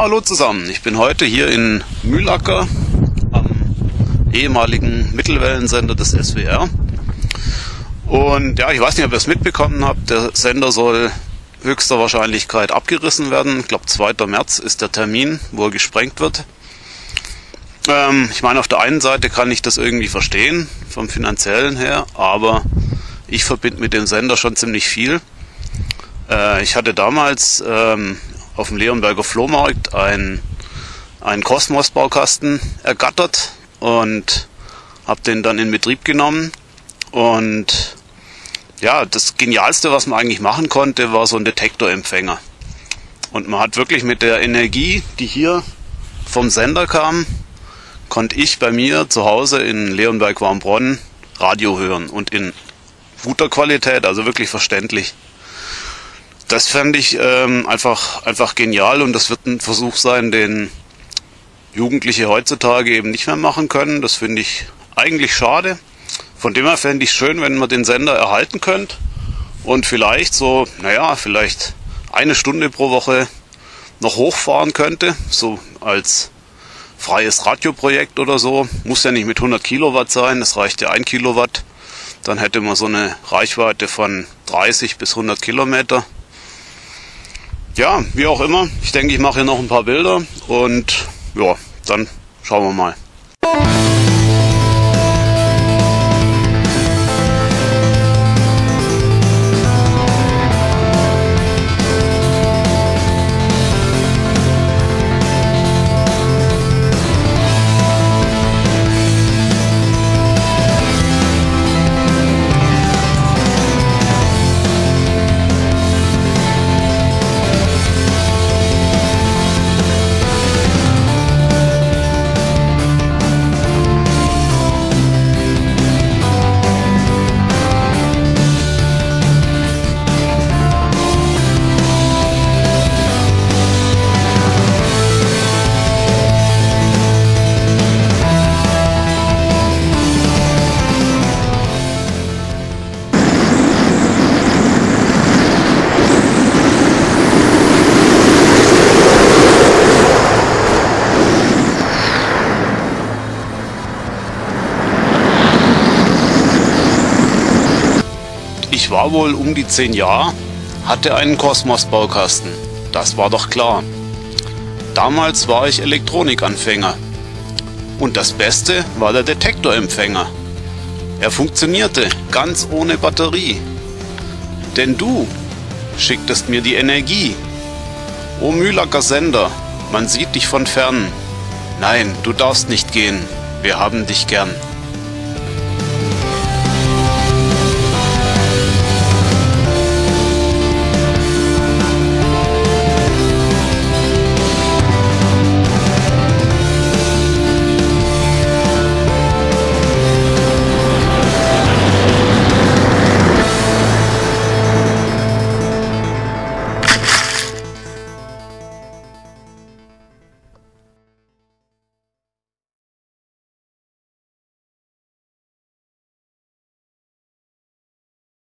Hallo zusammen. Ich bin heute hier in Mühlacker am ehemaligen Mittelwellensender des SWR. Und ja, ich weiß nicht, ob ihr es mitbekommen habt. Der Sender soll höchster Wahrscheinlichkeit abgerissen werden. Ich glaube, 2. März ist der Termin, wo er gesprengt wird. Ähm, ich meine, auf der einen Seite kann ich das irgendwie verstehen, vom finanziellen her, aber ich verbinde mit dem Sender schon ziemlich viel. Äh, ich hatte damals ähm, auf dem Leonberger Flohmarkt ein, einen Kosmos-Baukasten ergattert und habe den dann in Betrieb genommen. Und ja, das Genialste, was man eigentlich machen konnte, war so ein Detektorempfänger. Und man hat wirklich mit der Energie, die hier vom Sender kam, konnte ich bei mir zu Hause in Leonberg-Warmbronn Radio hören und in guter Qualität, also wirklich verständlich das fände ich ähm, einfach, einfach genial und das wird ein Versuch sein, den Jugendliche heutzutage eben nicht mehr machen können. Das finde ich eigentlich schade. Von dem her fände ich schön, wenn man den Sender erhalten könnte und vielleicht so, naja, vielleicht eine Stunde pro Woche noch hochfahren könnte, so als freies Radioprojekt oder so. Muss ja nicht mit 100 Kilowatt sein, das reicht ja ein Kilowatt. Dann hätte man so eine Reichweite von 30 bis 100 Kilometer ja, wie auch immer. Ich denke, ich mache hier noch ein paar Bilder und ja, dann schauen wir mal. Ich war wohl um die zehn Jahre, hatte einen Kosmos-Baukasten. Das war doch klar. Damals war ich Elektronikanfänger. Und das Beste war der Detektorempfänger. Er funktionierte ganz ohne Batterie. Denn du schicktest mir die Energie. O Mühlacker Sender, man sieht dich von fern. Nein, du darfst nicht gehen. Wir haben dich gern.